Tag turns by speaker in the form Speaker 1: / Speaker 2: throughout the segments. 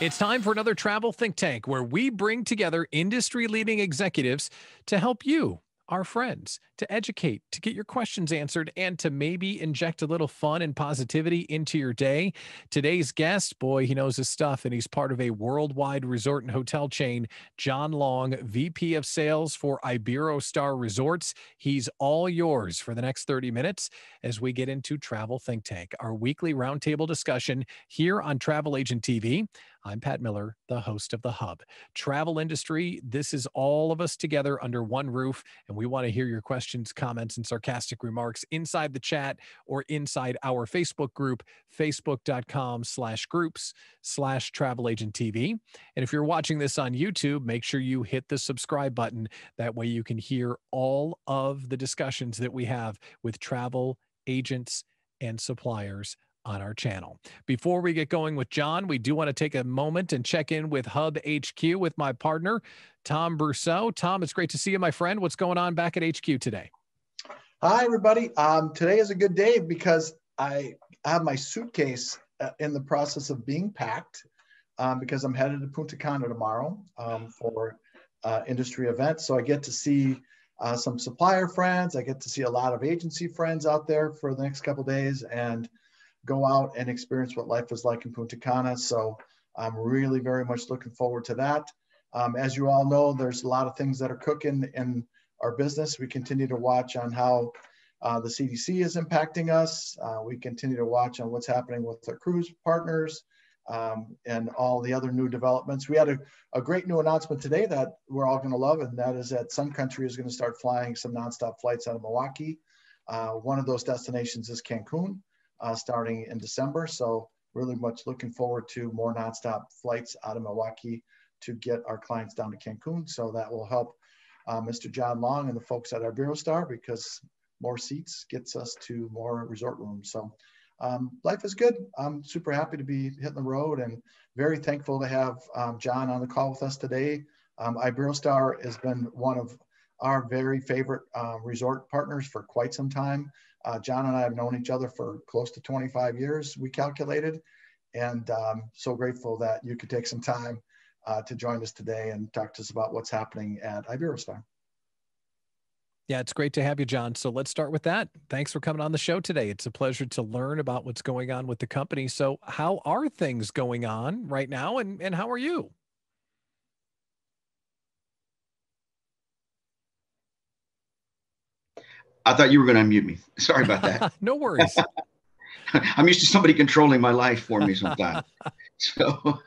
Speaker 1: It's time for another travel think tank where we bring together industry leading executives to help you our friends, to educate, to get your questions answered, and to maybe inject a little fun and positivity into your day. Today's guest, boy, he knows his stuff, and he's part of a worldwide resort and hotel chain, John Long, VP of Sales for Iberostar Resorts. He's all yours for the next 30 minutes as we get into Travel Think Tank, our weekly roundtable discussion here on Travel Agent TV. I'm Pat Miller, the host of The Hub. Travel industry, this is all of us together under one roof, and we want to hear your questions, comments, and sarcastic remarks inside the chat or inside our Facebook group, facebook.com slash groups slash travel agent TV. And if you're watching this on YouTube, make sure you hit the subscribe button. That way you can hear all of the discussions that we have with travel agents and suppliers on our channel. Before we get going with John, we do want to take a moment and check in with Hub HQ with my partner, Tom Brousseau. Tom, it's great to see you, my friend. What's going on back at HQ today?
Speaker 2: Hi, everybody. Um, today is a good day because I have my suitcase uh, in the process of being packed um, because I'm headed to Punta Cana tomorrow um, for uh, industry events. So I get to see uh, some supplier friends. I get to see a lot of agency friends out there for the next couple days and go out and experience what life is like in Punta Cana. So I'm really very much looking forward to that. Um, as you all know, there's a lot of things that are cooking in our business. We continue to watch on how uh, the CDC is impacting us. Uh, we continue to watch on what's happening with our cruise partners um, and all the other new developments. We had a, a great new announcement today that we're all going to love, and that is that Sun Country is going to start flying some nonstop flights out of Milwaukee. Uh, one of those destinations is Cancun uh, starting in December. So really much looking forward to more nonstop flights out of Milwaukee to get our clients down to Cancun. So that will help uh, Mr. John Long and the folks at Iberostar because more seats gets us to more resort rooms. So um, life is good. I'm super happy to be hitting the road and very thankful to have um, John on the call with us today. Um, Iberostar has been one of our very favorite uh, resort partners for quite some time. Uh, John and I have known each other for close to 25 years, we calculated. And um, so grateful that you could take some time uh, to join us today and talk to us about what's happening at Iberostar.
Speaker 1: Yeah, it's great to have you, John. So let's start with that. Thanks for coming on the show today. It's a pleasure to learn about what's going on with the company. So, how are things going on right now, and, and how are you?
Speaker 3: I thought you were going to unmute me. Sorry about that.
Speaker 1: no worries.
Speaker 3: I'm used to somebody controlling my life for me sometimes. so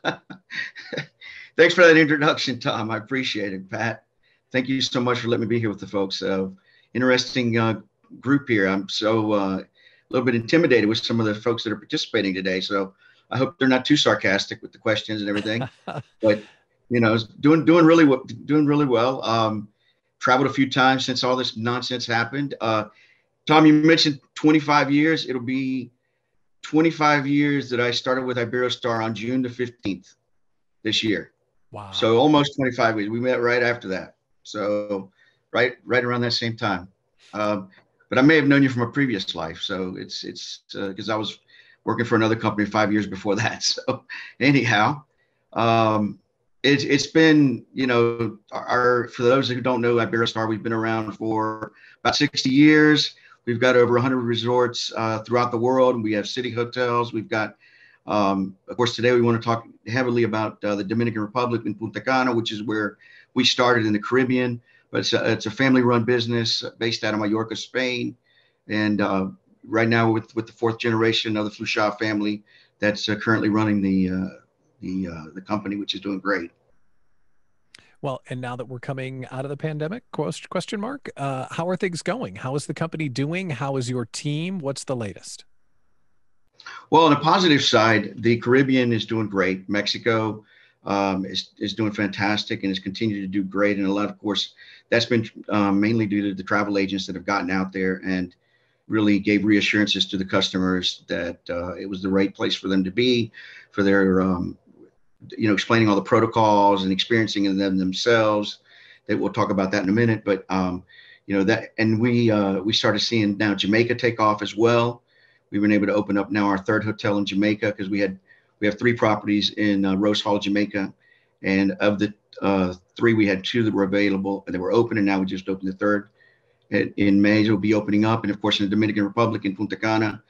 Speaker 3: thanks for that introduction, Tom. I appreciate it, Pat. Thank you so much for letting me be here with the folks. Uh, interesting uh, group here. I'm so uh, a little bit intimidated with some of the folks that are participating today. So I hope they're not too sarcastic with the questions and everything. but you know, doing doing really doing really well. Um, traveled a few times since all this nonsense happened. Uh, Tom, you mentioned 25 years. It'll be 25 years that I started with Iberostar on June the 15th this year.
Speaker 1: Wow.
Speaker 3: So almost 25 years. We met right after that. So right, right around that same time. Um, but I may have known you from a previous life. So it's, it's because uh, I was working for another company five years before that. So anyhow, um, it's it's been you know our for those who don't know Iberostar, we've been around for about 60 years. We've got over 100 resorts uh, throughout the world, we have city hotels. We've got, um, of course, today we want to talk heavily about uh, the Dominican Republic and Punta Cana, which is where we started in the Caribbean. But it's a, it's a family-run business based out of Mallorca, Spain, and uh, right now with with the fourth generation of the Fluxà family that's uh, currently running the uh, the uh, the company, which is doing great.
Speaker 1: Well, and now that we're coming out of the pandemic, question mark, uh, how are things going? How is the company doing? How is your team? What's the latest?
Speaker 3: Well, on the positive side, the Caribbean is doing great. Mexico um, is, is doing fantastic and has continued to do great. And a lot, of course, that's been um, mainly due to the travel agents that have gotten out there and really gave reassurances to the customers that uh, it was the right place for them to be for their um, you know, explaining all the protocols and experiencing them themselves. That we'll talk about that in a minute. But um, you know that, and we uh, we started seeing now Jamaica take off as well. We've been able to open up now our third hotel in Jamaica because we had we have three properties in uh, Rose Hall, Jamaica, and of the uh, three, we had two that were available and they were open, and now we just opened the third. In, in May, it'll be opening up, and of course, in the Dominican Republic in Punta Cana,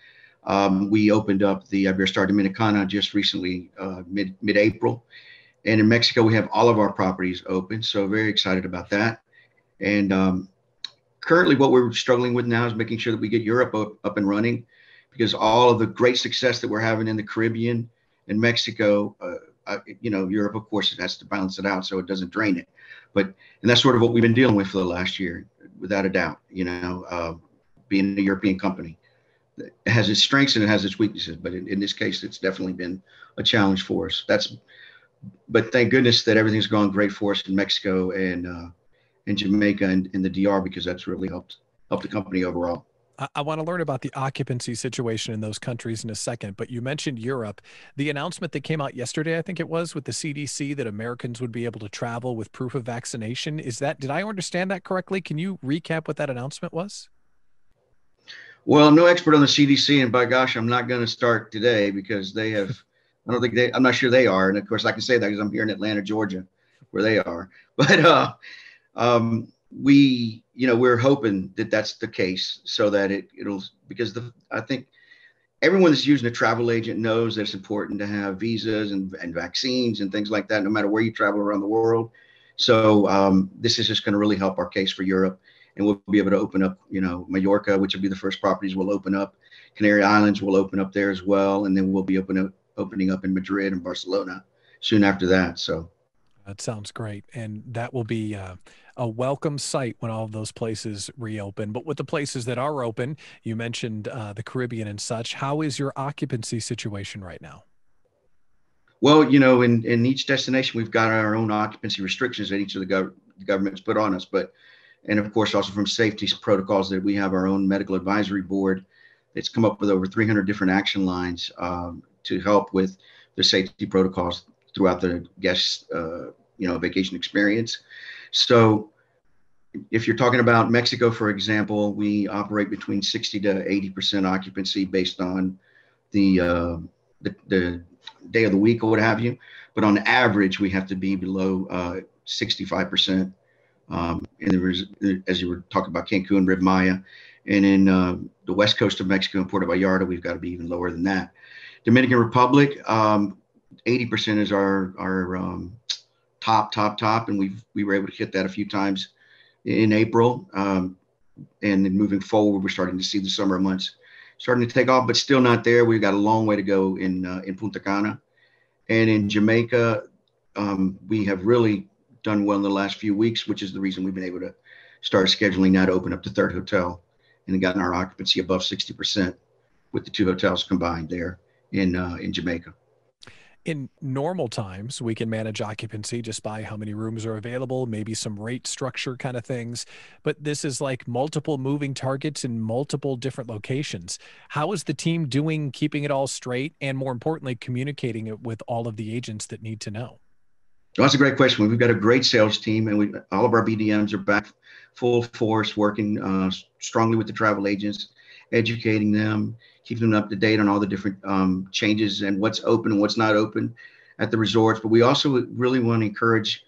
Speaker 3: um, we opened up the Iberostar Dominicana just recently, uh, mid mid April, and in Mexico, we have all of our properties open. So very excited about that. And um, currently, what we're struggling with now is making sure that we get Europe up, up and running, because all of the great success that we're having in the Caribbean and Mexico, uh, uh, you know, Europe, of course, it has to balance it out so it doesn't drain it. But and that's sort of what we've been dealing with for the last year, without a doubt. You know, uh, being a European company has its strengths and it has its weaknesses. But in, in this case, it's definitely been a challenge for us. That's but thank goodness that everything's gone great for us in Mexico and uh, in Jamaica and in the DR because that's really helped helped the company overall.
Speaker 1: I, I want to learn about the occupancy situation in those countries in a second, but you mentioned Europe. The announcement that came out yesterday, I think it was, with the CDC that Americans would be able to travel with proof of vaccination. Is that, did I understand that correctly? Can you recap what that announcement was?
Speaker 3: Well, I'm no expert on the CDC, and by gosh, I'm not going to start today because they have. I don't think they. I'm not sure they are, and of course, I can say that because I'm here in Atlanta, Georgia, where they are. But uh, um, we, you know, we're hoping that that's the case, so that it it'll because the I think everyone that's using a travel agent knows that it's important to have visas and, and vaccines and things like that, no matter where you travel around the world. So um, this is just going to really help our case for Europe and we'll be able to open up, you know, Mallorca, which will be the first properties we'll open up. Canary Islands will open up there as well, and then we'll be open up, opening up in Madrid and Barcelona soon after that. So
Speaker 1: that sounds great, and that will be uh, a welcome sight when all of those places reopen. But with the places that are open, you mentioned uh, the Caribbean and such. How is your occupancy situation right now?
Speaker 3: Well, you know, in, in each destination, we've got our own occupancy restrictions that each of the gov- governments put on us. But and of course also from safety protocols that we have our own medical advisory board that's come up with over 300 different action lines um, to help with the safety protocols throughout the guest uh, you know vacation experience. So if you're talking about mexico for example we operate between 60 to 80 percent occupancy based on the, uh, the, the day of the week or what have you. But on average we have to be below uh, 65 percent um, as you were talking about Cancun, Riv Maya, and in uh, the west coast of Mexico and Puerto Vallarta, we've got to be even lower than that. Dominican Republic, um, 80% is our our um, top, top, top, and we we were able to hit that a few times in April. Um, and then moving forward, we're starting to see the summer months starting to take off, but still not there. We've got a long way to go in uh, in Punta Cana, and in Jamaica, um, we have really done well in the last few weeks, which is the reason we've been able to start scheduling now to open up the third hotel and gotten our occupancy above 60% with the two hotels combined there in uh, in Jamaica.
Speaker 1: In normal times, we can manage occupancy just by how many rooms are available, maybe some rate structure kind of things. But this is like multiple moving targets in multiple different locations. How is the team doing keeping it all straight and more importantly, communicating it with all of the agents that need to know?
Speaker 3: That's a great question. We've got a great sales team, and we all of our BDMs are back full force, working uh, strongly with the travel agents, educating them, keeping them up to date on all the different um, changes and what's open and what's not open at the resorts. But we also really want to encourage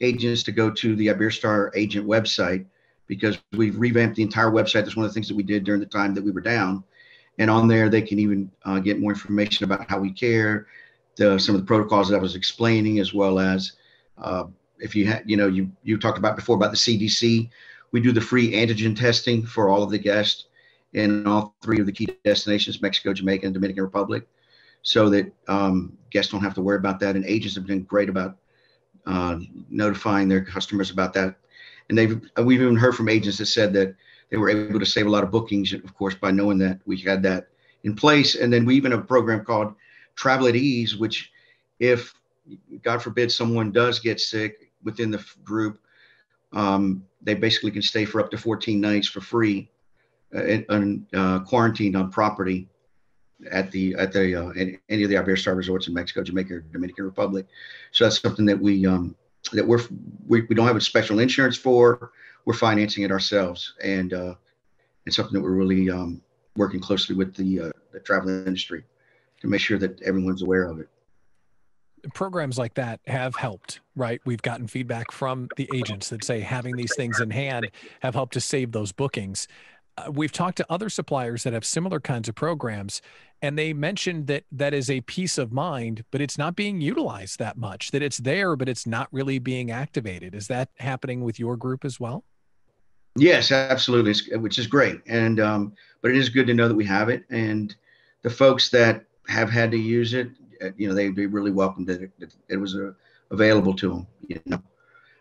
Speaker 3: agents to go to the Iberostar agent website because we've revamped the entire website. That's one of the things that we did during the time that we were down. And on there, they can even uh, get more information about how we care, the, some of the protocols that I was explaining, as well as uh, if you had, you know, you you talked about before about the CDC. We do the free antigen testing for all of the guests in all three of the key destinations: Mexico, Jamaica, and Dominican Republic, so that um, guests don't have to worry about that. And agents have been great about uh, notifying their customers about that. And they've we've even heard from agents that said that they were able to save a lot of bookings, of course, by knowing that we had that in place. And then we even have a program called Travel at Ease, which if God forbid someone does get sick within the group, um, they basically can stay for up to 14 nights for free uh, and uh, quarantined on property at the at the uh, any of the Iberostar resorts in Mexico, Jamaica, Dominican Republic. So that's something that we um, that we're we, we don't have a special insurance for. We're financing it ourselves, and uh, it's something that we're really um, working closely with the uh, the travel industry to make sure that everyone's aware of it.
Speaker 1: Programs like that have helped, right? We've gotten feedback from the agents that say having these things in hand have helped to save those bookings. Uh, we've talked to other suppliers that have similar kinds of programs, and they mentioned that that is a peace of mind, but it's not being utilized that much. That it's there, but it's not really being activated. Is that happening with your group as well?
Speaker 3: Yes, absolutely, which is great. And um, but it is good to know that we have it, and the folks that have had to use it, uh, you know, they they really welcomed it. It, it was uh, available to them. You know,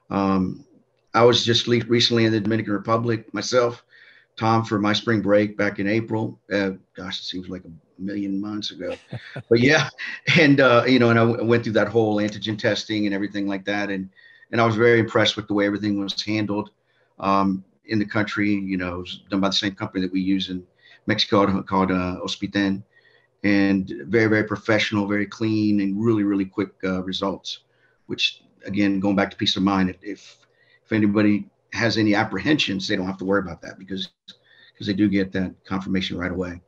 Speaker 3: um, I was just recently in the Dominican Republic myself, Tom, for my spring break back in April. Uh, gosh, it seems like a million months ago, but yeah, and uh, you know, and I went through that whole antigen testing and everything like that, and and I was very impressed with the way everything was handled. Um, in the country. You know, it was done by the same company that we use in Mexico called uh, and very very professional, very clean, and really really quick uh, results. Which again, going back to peace of mind, if if anybody has any apprehensions, they don't have to worry about that because because they do get that confirmation right away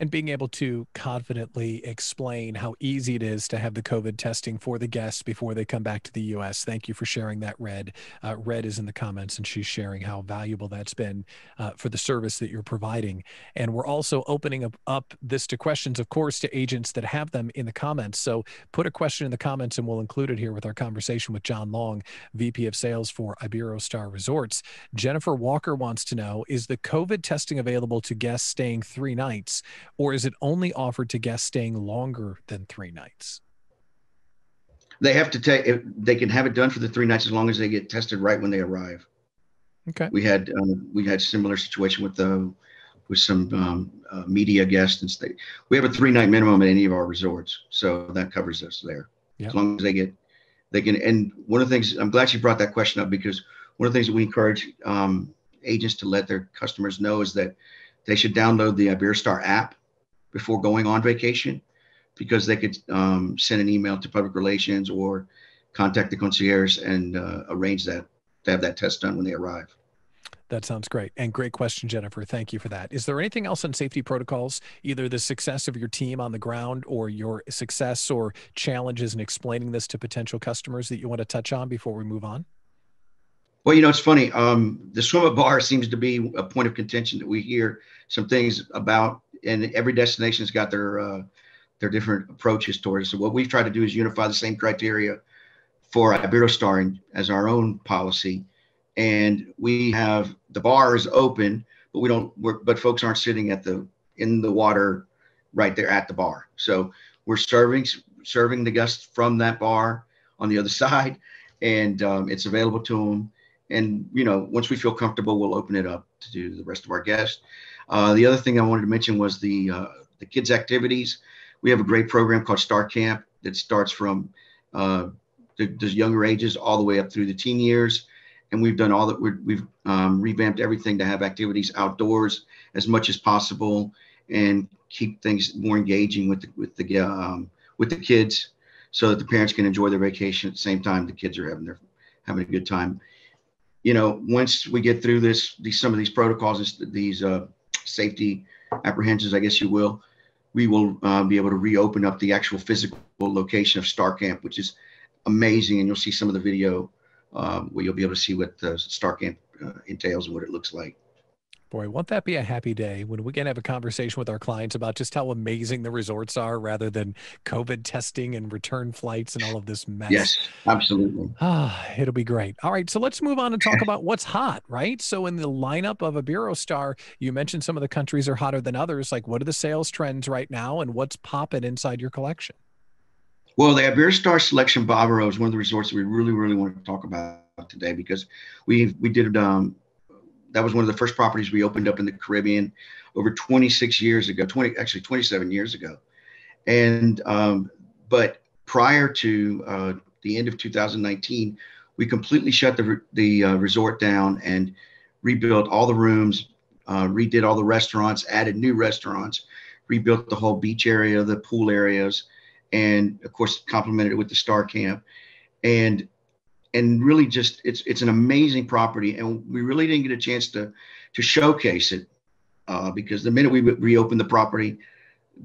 Speaker 1: and being able to confidently explain how easy it is to have the COVID testing for the guests before they come back to the U.S. Thank you for sharing that, Red. Uh, Red is in the comments and she's sharing how valuable that's been uh, for the service that you're providing. And we're also opening up, up this to questions, of course, to agents that have them in the comments. So put a question in the comments and we'll include it here with our conversation with John Long, VP of Sales for Iberostar Resorts. Jennifer Walker wants to know Is the COVID testing available to guests staying three nights? Or is it only offered to guests staying longer than three nights?
Speaker 3: They have to take. They can have it done for the three nights as long as they get tested right when they arrive.
Speaker 1: Okay.
Speaker 3: We had um, we had similar situation with the uh, with some um, uh, media guests and stay. We have a three night minimum at any of our resorts, so that covers us there. Yep. As long as they get they can. And one of the things I'm glad you brought that question up because one of the things that we encourage um, agents to let their customers know is that they should download the Iberostar app before going on vacation because they could um, send an email to public relations or contact the concierge and uh, arrange that to have that test done when they arrive.
Speaker 1: That sounds great. And great question, Jennifer. Thank you for that. Is there anything else on safety protocols, either the success of your team on the ground or your success or challenges in explaining this to potential customers that you want to touch on before we move on?
Speaker 3: Well, you know, it's funny. Um, the swim up bar seems to be a point of contention that we hear some things about and every destination's got their uh, their different approaches towards it. So what we've tried to do is unify the same criteria for Iberostar as our own policy, and we have the bar is open, but we don't. but folks aren't sitting at the in the water right there at the bar. So we're serving serving the guests from that bar on the other side, and um, it's available to them. And you know, once we feel comfortable, we'll open it up to the rest of our guests. Uh, the other thing I wanted to mention was the uh, the kids' activities. We have a great program called Star Camp that starts from uh, the, the, younger ages all the way up through the teen years, and we've done all that. we have um, revamped everything to have activities outdoors as much as possible and keep things more engaging with the, with the um, with the kids, so that the parents can enjoy their vacation at the same time the kids are having their having a good time. You know, once we get through this, these some of these protocols, these uh, safety apprehensions, I guess you will, we will uh, be able to reopen up the actual physical location of Star Camp, which is amazing. And you'll see some of the video um, where you'll be able to see what Star Camp uh, entails and what it looks like.
Speaker 1: Boy, won't that be a happy day when we can have a conversation with our clients about just how amazing the resorts are rather than COVID testing and return flights and all of this mess?
Speaker 3: Yes, absolutely.
Speaker 1: Ah, it'll be great. All right, so let's move on and talk about what's hot, right? So, in the lineup of Iberostar, you mentioned some of the countries are hotter than others. Like, what are the sales trends right now and what's popping inside your collection?
Speaker 3: Well, the Iberostar Selection Bavaro is one of the resorts that we really, really want to talk about today because we we did um, that was one of the first properties we opened up in the Caribbean over 26 years ago, 20 actually 27 years ago. And um, but prior to uh, the end of 2019, we completely shut the the uh, resort down and rebuilt all the rooms, uh, redid all the restaurants, added new restaurants, rebuilt the whole beach area, the pool areas, and of course complemented it with the Star Camp. And and really just it's it's an amazing property and we really didn't get a chance to to showcase it uh, because the minute we reopened the property,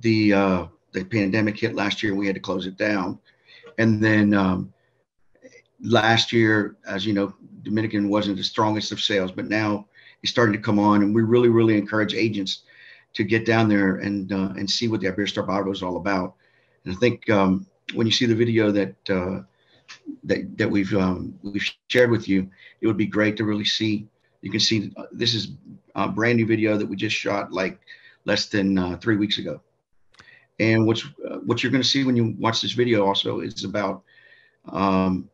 Speaker 3: the uh, the pandemic hit last year and we had to close it down. And then um, last year, as you know, Dominican wasn't the strongest of sales, but now it's starting to come on, and we really, really encourage agents to get down there and uh, and see what the Iberostar Bavaro is all about. And I think um, when you see the video that uh, that that we've um, we've shared with you, it would be great to really see. You can see uh, this is a brand new video that we just shot like less than uh, three weeks ago. And what's uh, what you're going to see when you watch this video also is about um,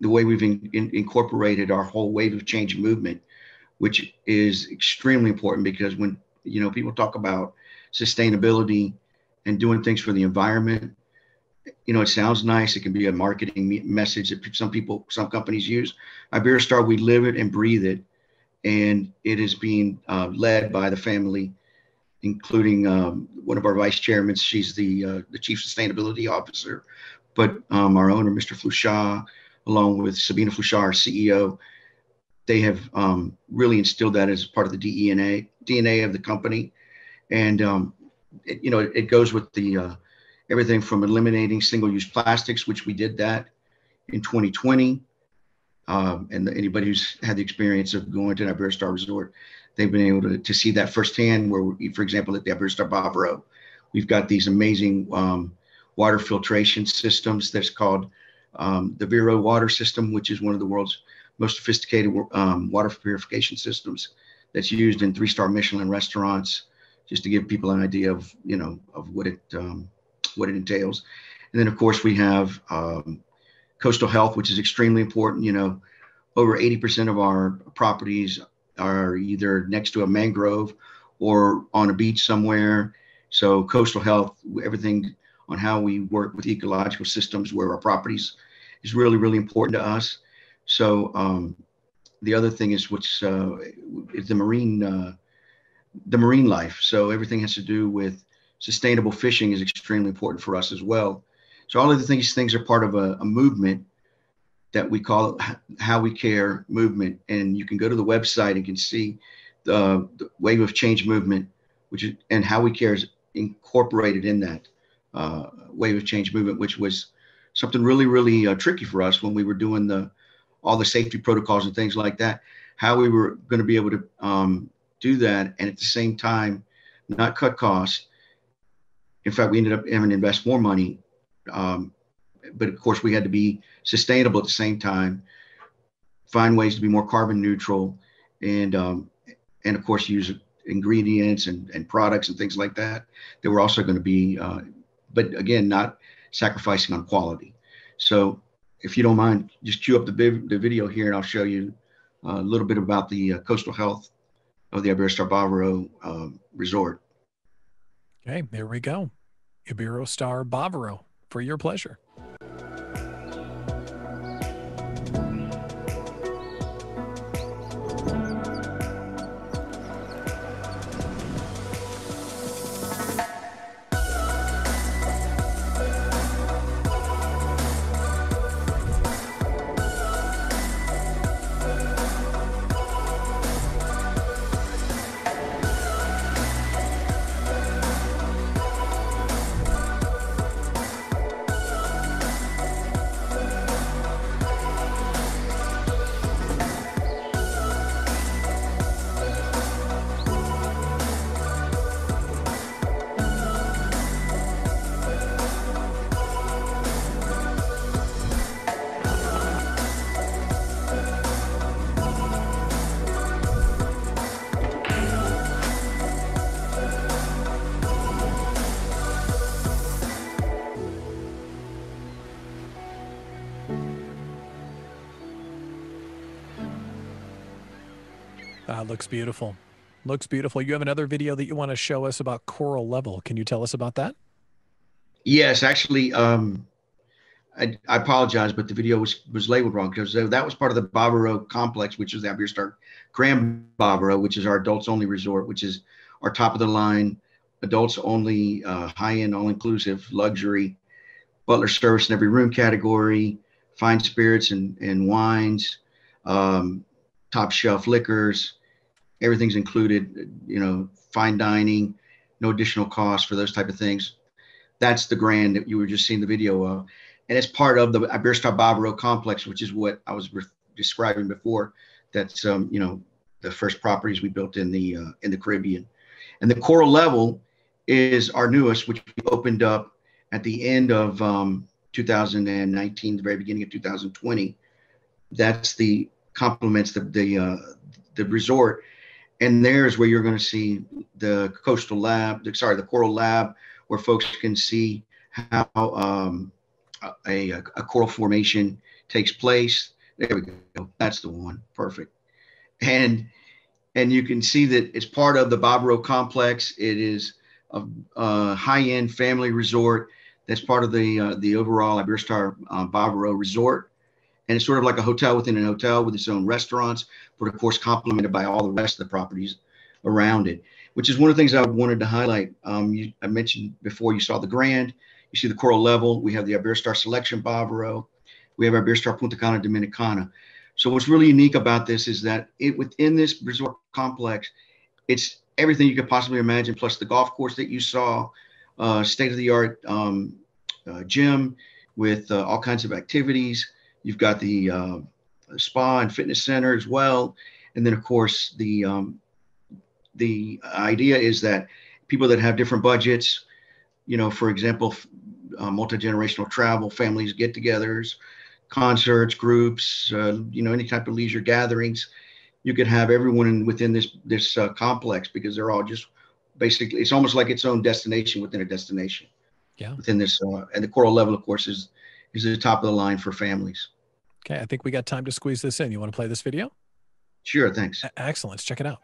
Speaker 3: the way we've in, in, incorporated our whole wave of change movement, which is extremely important because when you know people talk about sustainability and doing things for the environment, you know it sounds nice. It can be a marketing message that some people, some companies use. Iberostar, we live it and breathe it, and it is being uh, led by the family including um, one of our vice chairmen. She's the uh, the chief sustainability officer, but um, our owner, Mr. Fluxà, along with Sabina Fluxà, our CEO, they have um, really instilled that as part of the DNA DNA of the company, and um, it, you know it, it, goes with the uh, everything from eliminating single-use plastics, which we did that in 2020. Um, and anybody who's had the experience of going to an Iberostar Resort, they've been able to, to see that firsthand. Where, we, for example, at the Iberostar Bavaro, we've got these amazing um, water filtration systems that's called um, the Vero water system, which is one of the world's most sophisticated um, water purification systems that's used in three-star Michelin restaurants, just to give people an idea of you know of what it um, what it entails. And then of course we have um, coastal health, which is extremely important. You know, over 80% of our properties are either next to a mangrove or on a beach somewhere. So coastal health, everything on how we work with ecological systems where our properties is really, really important to us. So um, the other thing is what's uh, is the marine uh, the marine life. So everything has to do with sustainable fishing is extremely important for us as well. So all of these things are part of a, a movement that we call How We Care movement. And you can go to the website and can see the, the Wave of Change movement, which is, and How We Care is incorporated in that uh, Wave of Change movement, which was something really, really uh, tricky for us when we were doing the all the safety protocols and things like that. How we were going to be able to um, do that and at the same time not cut costs. In fact, we ended up having to invest more money um, but of course we had to be sustainable at the same time find ways to be more carbon neutral and um, and of course use ingredients and, and products and things like that that were also going to be uh, but again not sacrificing on quality. So if you don't mind just cue up the, the video here and i'll show you a little bit about the uh, coastal health of the iberostar bavaro um, resort.
Speaker 1: Okay there we go iberostar bavaro for your pleasure Uh, looks beautiful. Looks beautiful. You have another video that you want to show us about coral level. Can you tell us about that?
Speaker 3: Yes, actually, um, I, I, apologize, but the video was was labeled wrong because that was part of the Bavaro complex, which is the Iberostar Grand Bavaro, which is our adults only resort, which is our top of the line, adults only, uh, high end, all inclusive, luxury, butler service in every room category, fine spirits and and wines, um, top shelf liquors, everything's included, you know, fine dining, no additional cost for those type of things. That's the grand that you were just seeing the video of, and it's part of the Iberostar Bavaro complex, which is what I was describing before. That's um, you know the first properties we built in the uh, in the Caribbean, and the coral level is our newest, which we opened up at the end of um, 2019, the very beginning of 2020. That's the complements the the uh, the resort, and there's where you're going to see the coastal lab. The, sorry, the coral lab, where folks can see how um, a, a, a coral formation takes place. There we go. That's the one. Perfect. And and you can see that it's part of the Bavaro complex. It is a, a high-end family resort that's part of the uh, the overall Iberostar uh, Bavaro resort. And it's sort of like a hotel within an hotel with its own restaurants, but of course complemented by all the rest of the properties around it, which is one of the things I wanted to highlight. Um, you, I mentioned before you saw the Grand, you see the coral level. We have the Iberostar Selection Bavaro. We have Iberostar Punta Cana Dominicana. So what's really unique about this is that it within this resort complex, it's everything you could possibly imagine, plus the golf course that you saw, uh, state of the art um, uh, gym with uh, all kinds of activities. You've got the uh, spa and fitness center as well, and then of course the um, the idea is that people that have different budgets, you know, for example, uh, multi generational travel, families get-togethers, concerts, groups, uh, you know, any type of leisure gatherings, you could have everyone in, within this this uh, complex because they're all just basically it's almost like its own destination within a destination.
Speaker 1: Yeah.
Speaker 3: Within this, uh, and the coral level, of course, is is the top of the line for families.
Speaker 1: Okay, I think we got time to squeeze this in. You want to play this video?
Speaker 3: Sure, thanks.
Speaker 1: Excellent. Let's check it out.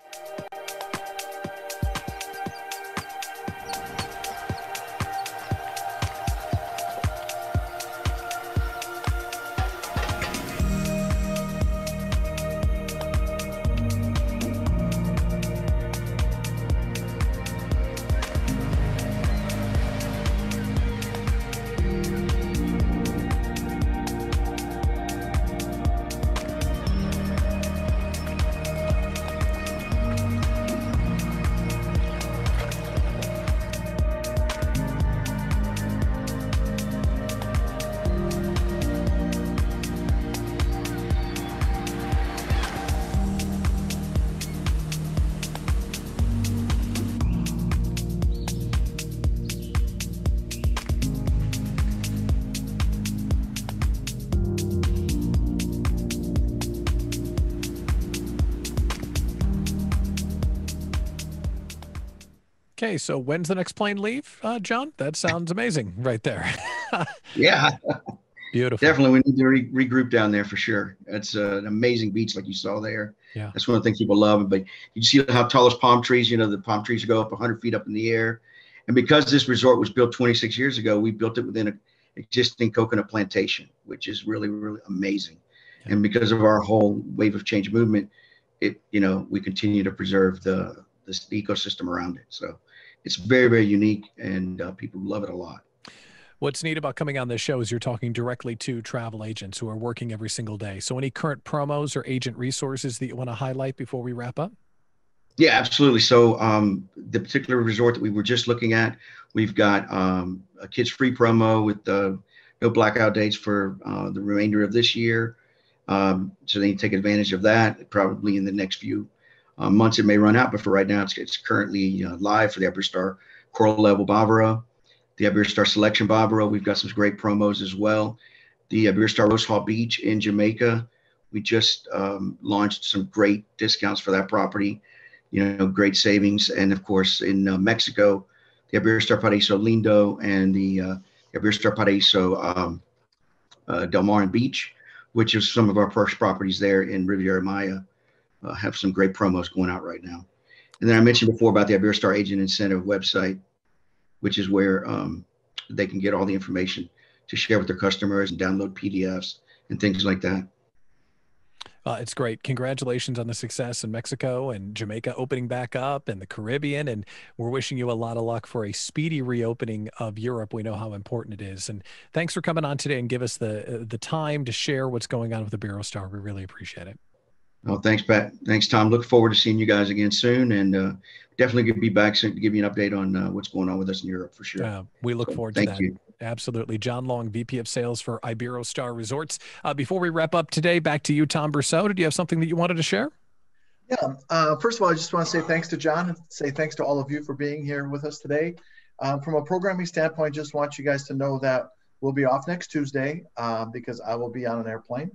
Speaker 1: Okay, so when's the next plane leave, uh, John? That sounds amazing right there.
Speaker 3: yeah,
Speaker 1: beautiful.
Speaker 3: Definitely, we need to re- regroup down there for sure. It's uh, an amazing beach, like you saw there.
Speaker 1: Yeah,
Speaker 3: that's one of the things people love. But you see how tallest palm trees. You know, the palm trees go up 100 feet up in the air, and because this resort was built 26 years ago, we built it within an existing coconut plantation, which is really, really amazing. Yeah. And because of our whole wave of change movement, it you know we continue to preserve the the ecosystem around it. So it's very very unique and uh, people love it a lot
Speaker 1: What's neat about coming on this show is you're talking directly to travel agents who are working every single day. So, any current promos or agent resources that you want to highlight before we wrap up?
Speaker 3: Yeah, absolutely. So, um, the particular resort that we were just looking at, we've got um, a kids free promo with uh, no blackout dates for uh, the remainder of this year. Um, so, they can take advantage of that probably in the next few uh, months it may run out, but for right now, it's, it's currently uh, live for the Iberostar Coral Level Bavaro, the Iberostar Selection Bavaro. We've got some great promos as well. The Iberostar Rose Hall Beach in Jamaica. We just um, launched some great discounts for that property, you know, great savings. And of course, in uh, Mexico, the Iberostar Paraíso Lindo and the uh, Iberostar Paraíso um, uh, Del Mar and Beach, which is some of our first properties there in Riviera Maya uh, have some great promos going out right now. And then I mentioned before about the Iberostar Agent Incentive website, which is where um, they can get all the information to share with their customers and download PDFs and things like that.
Speaker 1: Uh, it's great. Congratulations on the success in Mexico and Jamaica opening back up and the Caribbean. And we're wishing you a lot of luck for a speedy reopening of Europe. We know how important it is. And thanks for coming on today and give us the uh, the time to share what's going on with the Iberostar. We really appreciate it.
Speaker 3: Oh, thanks, Pat. Thanks, Tom. Look forward to seeing you guys again soon, and uh, definitely could be back soon to give you an update on uh, what's going on with us in Europe for sure.
Speaker 1: Uh, we look
Speaker 3: So,
Speaker 1: forward to
Speaker 3: thank
Speaker 1: that.
Speaker 3: you.
Speaker 1: Absolutely. John Long, VP of Sales for Iberostar Resorts. Uh, before we wrap up today, back to you, Tom Brousseau. Did you have something that you wanted to share?
Speaker 2: Yeah. Uh, first of all, I just want to say thanks to John and say thanks to all of you for being here with us today. Um, from a programming standpoint, just want you guys to know that we'll be off next Tuesday uh, because I will be on an airplane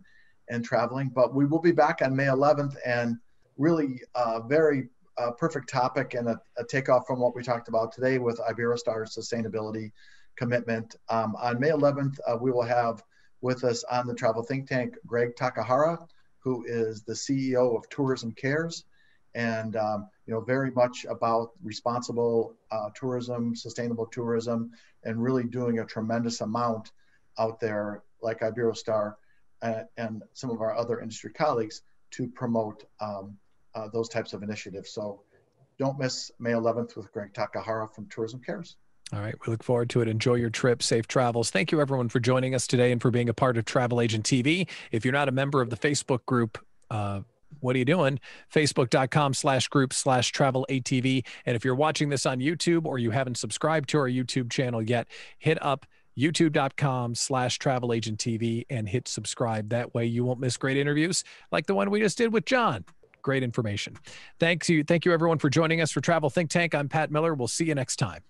Speaker 2: and traveling, but we will be back on May 11th and really uh, very uh, perfect topic and a, a takeoff from what we talked about today with Iberostar's sustainability commitment. Um, on May 11th, uh, we will have with us on the travel think tank Greg Takehara, who is the CEO of Tourism Cares, and um, you know very much about responsible uh, tourism, sustainable tourism, and really doing a tremendous amount out there, like Iberostar and some of our other industry colleagues, to promote um, uh, those types of initiatives. So don't miss May 11th with Greg Takehara from Tourism Cares.
Speaker 1: All right. We look forward to it. Enjoy your trip. Safe travels. Thank you, everyone, for joining us today and for being a part of Travel Agent TV. If you're not a member of the Facebook group, uh, what are you doing? Facebook.com slash group slash travel ATV. And if you're watching this on YouTube or you haven't subscribed to our YouTube channel yet, hit up youtube.com slash travel agent TV and hit subscribe. That way you won't miss great interviews like the one we just did with John. Great information. Thanks you. Thank you everyone for joining us for Travel Think Tank. I'm Pat Miller. We'll see you next time.